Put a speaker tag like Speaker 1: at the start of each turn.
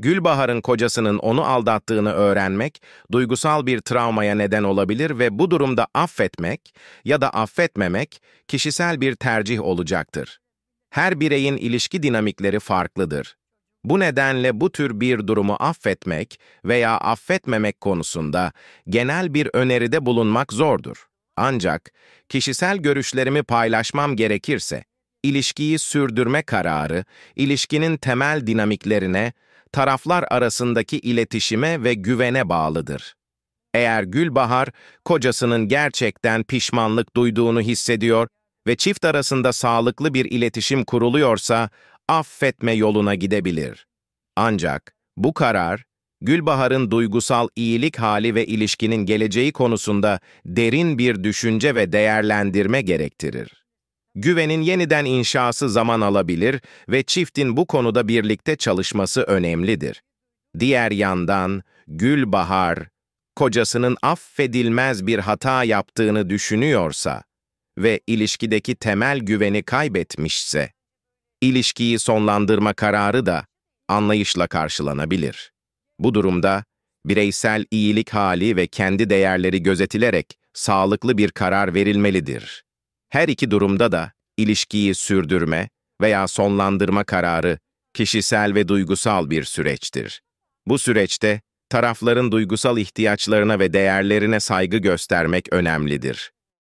Speaker 1: Gülbahar'ın kocasının onu aldattığını öğrenmek, duygusal bir travmaya neden olabilir ve bu durumda affetmek ya da affetmemek kişisel bir tercih olacaktır. Her bireyin ilişki dinamikleri farklıdır. Bu nedenle bu tür bir durumu affetmek veya affetmemek konusunda genel bir öneride bulunmak zordur. Ancak kişisel görüşlerimi paylaşmam gerekirse, ilişkiyi sürdürme kararı, ilişkinin temel dinamiklerine, taraflar arasındaki iletişime ve güvene bağlıdır. Eğer Gülbahar, kocasının gerçekten pişmanlık duyduğunu hissediyor ve çift arasında sağlıklı bir iletişim kuruluyorsa, affetme yoluna gidebilir. Ancak bu karar, Gülbahar'ın duygusal iyilik hali ve ilişkinin geleceği konusunda derin bir düşünce ve değerlendirme gerektirir. Güvenin yeniden inşası zaman alabilir ve çiftin bu konuda birlikte çalışması önemlidir. Diğer yandan Gülbahar, kocasının affedilmez bir hata yaptığını düşünüyorsa ve ilişkideki temel güveni kaybetmişse, ilişkiyi sonlandırma kararı da anlayışla karşılanabilir. Bu durumda bireysel iyilik hali ve kendi değerleri gözetilerek sağlıklı bir karar verilmelidir. Her iki durumda da ilişkiyi sürdürme veya sonlandırma kararı kişisel ve duygusal bir süreçtir. Bu süreçte tarafların duygusal ihtiyaçlarına ve değerlerine saygı göstermek önemlidir.